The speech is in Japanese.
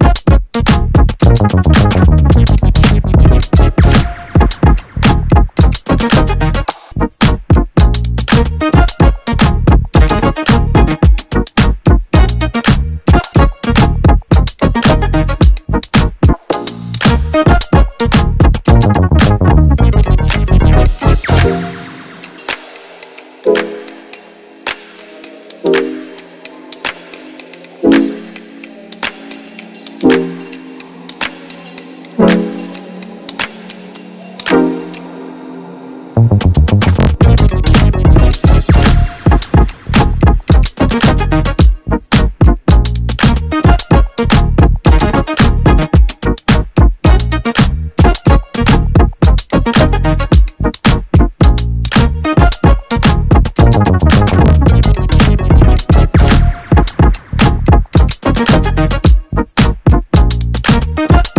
you Bye.